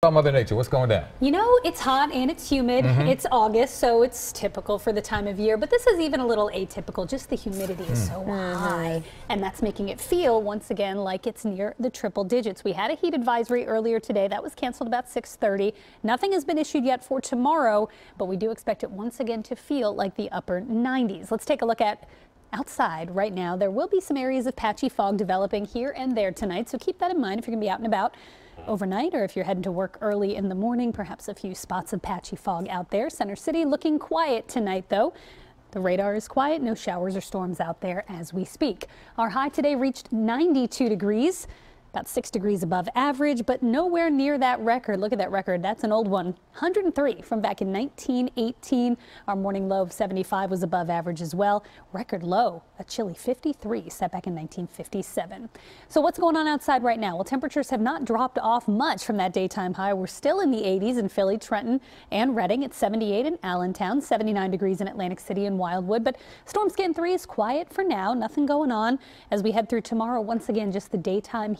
about Mother Nature? What's going down? You know, it's hot and it's humid. Mm -hmm. It's August, so it's typical for the time of year, but this is even a little atypical. Just the humidity is so mm -hmm. high, and that's making it feel, once again, like it's near the triple digits. We had a heat advisory earlier today. That was canceled about 6.30. Nothing has been issued yet for tomorrow, but we do expect it once again to feel like the upper 90s. Let's take a look at outside right now. There will be some areas of patchy fog developing here and there tonight, so keep that in mind if you're going to be out and about overnight or if you're heading to work early in the morning, perhaps a few spots of patchy fog out there. Center City looking quiet tonight, though. The radar is quiet, no showers or storms out there as we speak. Our high today reached 92 degrees about six degrees above average, but nowhere near that record. Look at that record. That's an old one. 103 from back in 1918. Our morning low of 75 was above average as well. Record low, a chilly 53 set back in 1957. So what's going on outside right now? Well, temperatures have not dropped off much from that daytime high. We're still in the 80s in Philly, Trenton, and Reading. It's 78 in Allentown, 79 degrees in Atlantic City and Wildwood. But Storm Scan 3 is quiet for now. Nothing going on as we head through tomorrow. Once again, just the daytime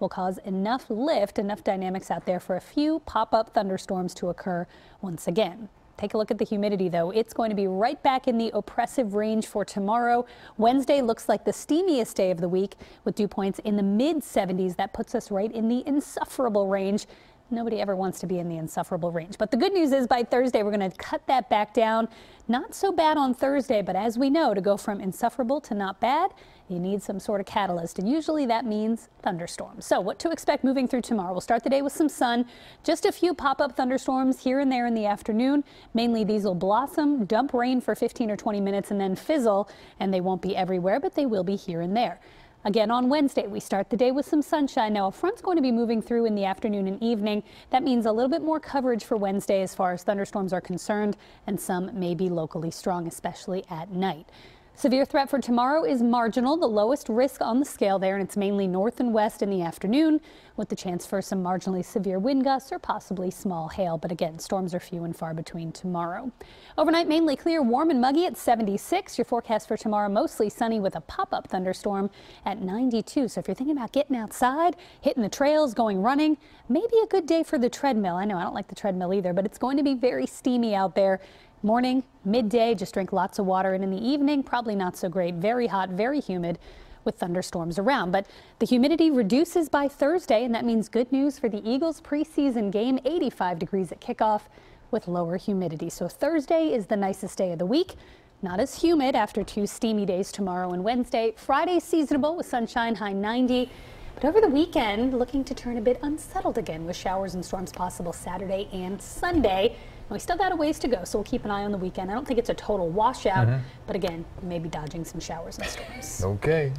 will cause enough lift, enough dynamics out there for a few pop-up thunderstorms to occur once again. Take a look at the humidity, though. It's going to be right back in the oppressive range for tomorrow. Wednesday looks like the steamiest day of the week with dew points in the mid 70s. That puts us right in the insufferable range. Nobody ever wants to be in the insufferable range. But the good news is by Thursday, we're going to cut that back down. Not so bad on Thursday, but as we know, to go from insufferable to not bad, you need some sort of catalyst. And usually that means thunderstorms. So what to expect moving through tomorrow? We'll start the day with some sun. Just a few pop-up thunderstorms here and there in the afternoon. Mainly these will blossom, dump rain for 15 or 20 minutes, and then fizzle. And they won't be everywhere, but they will be here and there. Again, on Wednesday, we start the day with some sunshine. Now, a front's going to be moving through in the afternoon and evening. That means a little bit more coverage for Wednesday as far as thunderstorms are concerned, and some may be locally strong, especially at night. Severe threat for tomorrow is marginal, the lowest risk on the scale there, and it's mainly north and west in the afternoon with the chance for some marginally severe wind gusts or possibly small hail. But again, storms are few and far between tomorrow. Overnight, mainly clear, warm and muggy at 76. Your forecast for tomorrow, mostly sunny with a pop-up thunderstorm at 92. So if you're thinking about getting outside, hitting the trails, going running, maybe a good day for the treadmill. I know I don't like the treadmill either, but it's going to be very steamy out there. Morning, midday, just drink lots of water. And in the evening, probably not so great. Very hot, very humid with thunderstorms around. But the humidity reduces by Thursday, and that means good news for the Eagles preseason game, 85 degrees at kickoff with lower humidity. So Thursday is the nicest day of the week. Not as humid after two steamy days tomorrow and Wednesday. Friday seasonable with sunshine high 90. But over the weekend, looking to turn a bit unsettled again with showers and storms possible Saturday and Sunday. We still got a ways to go, so we'll keep an eye on the weekend. I don't think it's a total washout, mm -hmm. but again, maybe dodging some showers and storms. Okay.